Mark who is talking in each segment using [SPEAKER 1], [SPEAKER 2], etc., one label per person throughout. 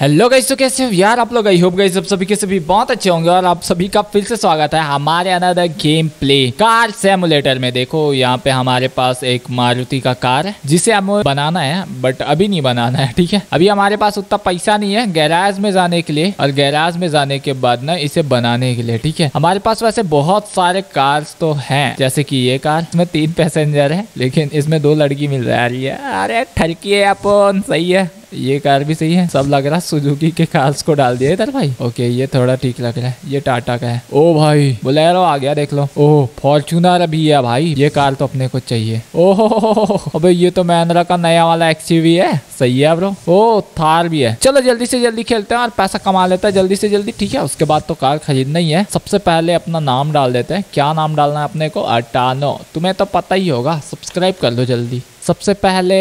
[SPEAKER 1] Hello guys तो कैसे हो? यार, आप लोग आई होप गाइस सब सभी के सभी बहुत अच्छे होंगे और आप सभी का फिर से स्वागत है हमारे another game play car simulator में। देखो, यहाँ पे हमारे पास एक मारुति का कार है, जिसे हमें बनाना है बट अभी नहीं बनाना है, ठीक है? अभी हमारे पास उतना पैसा नहीं है गैराज में जाने के लिए और गैराज में जाने के बाद ना इसे बनाने के लिए, ठीक है? हमारे पास वैसे बहुत सारे कार्स तो है, जैसे की ये कार इसमें तीन पैसेंजर है, लेकिन इसमें दो लड़की मिल रही है। अरे ठरकी है, अपन। सही है। ये कार भी सही है? सब लग रहा है सुजुकी के कार्स को डाल दिया इधर भाई। ओके ये थोड़ा ठीक लग रहा है। ये टाटा का है। ओ भाई। बोलेरो आ गया देख लो। ओह फॉर्चूनर अभी है भाई। ये कार तो अपने को चाहिए। ओहो। अबे ये तो महिंद्रा का नया वाला एक्सयूवी है। सही है ब्रो ओ थार भी है। चलो जल्दी से जल्दी खेलते हैं और पैसा कमा लेते हैं जल्दी से जल्दी। ठीक है उसके बाद तो कार खरीदना ही है। सबसे पहले अपना नाम डाल देते हैं। क्या नाम डालना है अपने को? अटानो तुम्हें तो पता ही होगा। सब्सक्राइब कर लो जल्दी। सबसे पहले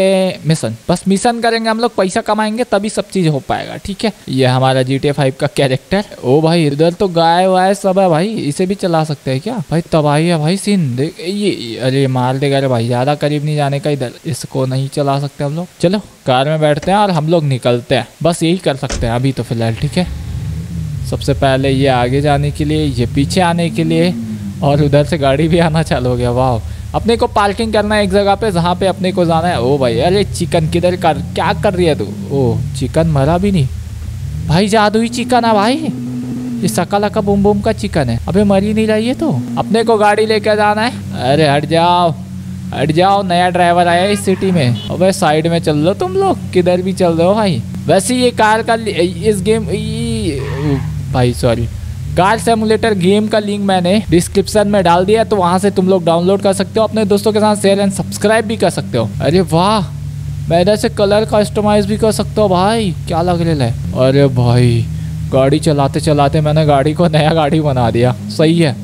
[SPEAKER 1] मिशन, बस मिशन करेंगे हम लोग, पैसा कमाएँगे, तभी सब चीज़ हो पाएगा, ठीक है? ये हमारा जी टी फाइव का कैरेक्टर ओ भाई, इधर तो गाय वाय सब है भाई, इसे भी चला सकते हैं क्या? भाई, तबाही है भाई सीन देख, ये, अरे मार देगा अरे भाई, ज़्यादा करीब नहीं जाने का इधर, इसको नहीं चला सकते हम लोग। चलो, कार में बैठते हैं और हम लोग निकलते हैं, बस यही कर सकते हैं अभी तो फ़िलहाल, ठीक है? सबसे पहले ये आगे जाने के लिए, ये पीछे आने के लिए, और उधर से गाड़ी भी आना चालू हो गया वाह अपने को पार्किंग करना है एक जगह पे, जहाँ पे अपने को जाना है। ओ भाई, अरे चिकन किधर कर, क्या कर रही है तू? ओ, चिकन मरा भी नहीं। भाई, जादुई चिकन है भाई। ये सकला का बुम बुम का चिकन है। अबे, मरी नहीं रही है तो? अपने को गाड़ी लेकर जाना है। अरे, हट जाओ। हट जाओ, नया ड्राइवर आया इस सिटी में। अबे, साइड में चल लो तुम लोग। किधर भी चल रहे हो भाई। वैसे ये कार का, इस गेम भाई, सॉरी। कार सेमुलेटर गेम का लिंक मैंने डिस्क्रिप्शन में डाल दिया तो वहाँ से तुम लोग डाउनलोड कर सकते हो, अपने दोस्तों के साथ शेयर एंड सब्सक्राइब भी कर सकते हो। अरे वाह! मैं इधर से कलर कस्टमाइज भी कर सकता हूँ भाई, क्या लग रहा है अरे भाई, गाड़ी चलाते चलाते मैंने गाड़ी को नया गाड़ी बना दिया। सही है।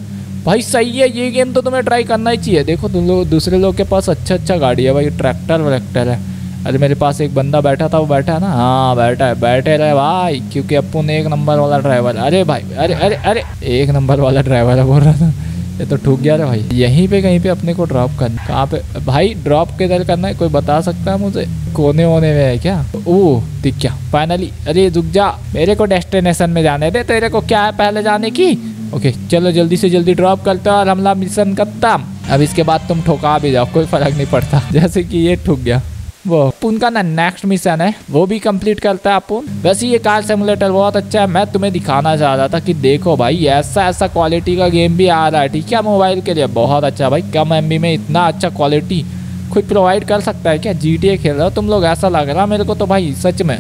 [SPEAKER 1] भाई सही है, ये गेम तो तुम्हें ट्राई करना ही चाहिए। देखो तुम लोग, दूसरे लोग के पास अच्छा अच्छा गाड़ी है भाई ट्रैक्टर व्रैक्टर है। अरे मेरे पास एक बंदा बैठा था, वो बैठा है ना? हाँ बैठा है, बैठे रहे भाई, क्योंकि अपन एक नंबर वाला ड्राइवर अरे भाई, अरे अरे अरे, एक नंबर वाला ड्राइवर है, बोल रहा था। ये तो ठूक गया रे भाई। यहीं पे कहीं पे अपने को ड्रॉप करना कहाँ पे? भाई ड्रॉप किधर करना है? कोई बता सकता है मुझे? कोने वोने में है क्या? ओह दिख फाइनली अरे रुक जा, मेरे को डेस्टिनेशन में जाने दे, तेरे को क्या है पहले जाने की? ओके चलो जल्दी से जल्दी ड्रॉप करते हो और हमला मिशन खत्म। अब इसके बाद तुम ठोका भी जाओ, कोई फ़र्क नहीं पड़ता। जैसे कि ये ठुक गया। वो उनका ना नेक्स्ट मिशन है। वो भी कंप्लीट करता है अपन। वैसे ये कार सिमुलेटर बहुत अच्छा है। मैं तुम्हें दिखाना चाह रहा था कि देखो भाई, ऐसा ऐसा क्वालिटी का गेम भी आ रहा है, ठीक है? मोबाइल के लिए बहुत अच्छा भाई। कम एमबी में इतना अच्छा क्वालिटी खुद प्रोवाइड कर सकता है क्या? GTA खेल रहे हो तुम लोग? ऐसा लग रहा मेरे को तो भाई, सच में।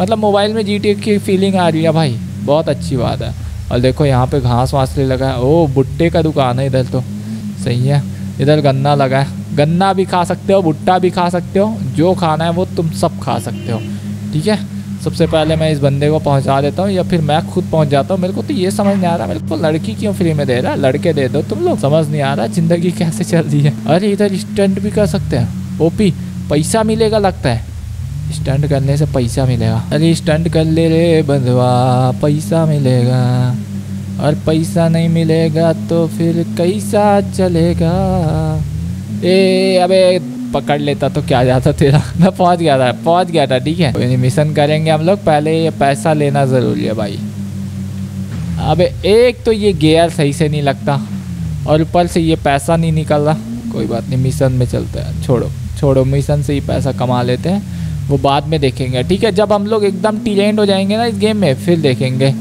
[SPEAKER 1] मतलब मोबाइल में GTA की फीलिंग आ रही है भाई। बहुत अच्छी बात है। और देखो यहाँ पे घास वास लगा है। ओ भुट्टे का दुकान है इधर तो। सही है। इधर गन्ना लगा है। गन्ना भी खा सकते हो, भुट्टा भी खा सकते हो, जो खाना है वो तुम सब खा सकते हो। ठीक है? सबसे पहले मैं इस बंदे को पहुँचा देता हूँ, या फिर मैं खुद पहुँच जाता हूँ। मेरे को तो ये समझ नहीं आ रहा, मेरे को लड़की क्यों फ्री में दे रहा है? लड़के दे दो, तुम लोग समझ नहीं आ रहा ज़िंदगी कैसे चल रही है। अरे, इधर स्टंट भी कर सकते हैं। ओपी पैसा मिलेगा लगता है। स्टंट करने से पैसा मिलेगा। अरे स्टंट कर ले रे बंधवा पैसा मिलेगा। और पैसा नहीं मिलेगा तो फिर कैसा चलेगा? ए, अबे, पकड़ लेता तो क्या जाता तेरा? मैं पहुँच गया था, पहुँच गया था, ठीक है? मिशन करेंगे हम लोग, पहले ये पैसा लेना ज़रूरी है भाई। अबे, एक तो ये गेयर सही से नहीं लगता, और ऊपर से ये पैसा नहीं निकल रहा। कोई बात नहीं मिशन में चलते हैं। छोड़ो छोड़ो मिशन से ही पैसा कमा लेते हैं। वो बाद में देखेंगे, ठीक है? जब हम लोग एकदम टीलेंड हो जाएँगे ना इस गेम में, फिर देखेंगे।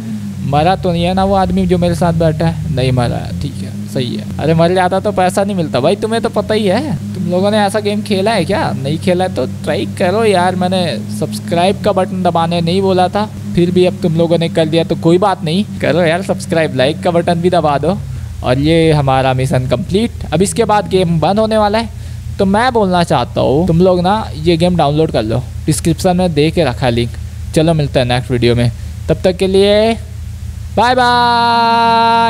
[SPEAKER 1] मरा तो नहीं है ना वो आदमी जो मेरे साथ बैठा है? नहीं मरा ठीक है। सही है। अरे मर जाता तो पैसा नहीं मिलता। भाई, तुम्हें तो पता ही है। तुम लोगों ने ऐसा गेम खेला है क्या? नहीं खेला है तो ट्राई करो यार। मैंने सब्सक्राइब का बटन दबाने नहीं बोला था। फिर भी अब तुम लोगों ने कर दिया तो कोई बात नहीं। करो यार सब्सक्राइब लाइक का बटन भी दबा दो। और ये हमारा मिशन कंप्लीट अब इसके बाद गेम बंद होने वाला है। तो मैं बोलना चाहता हूँ, तुम लोग ना ये गेम डाउनलोड कर लो। डिस्क्रिप्शन में दे के रखा लिंक चलो मिलता है नेक्स्ट वीडियो में। तब तक के लिए बाय बाय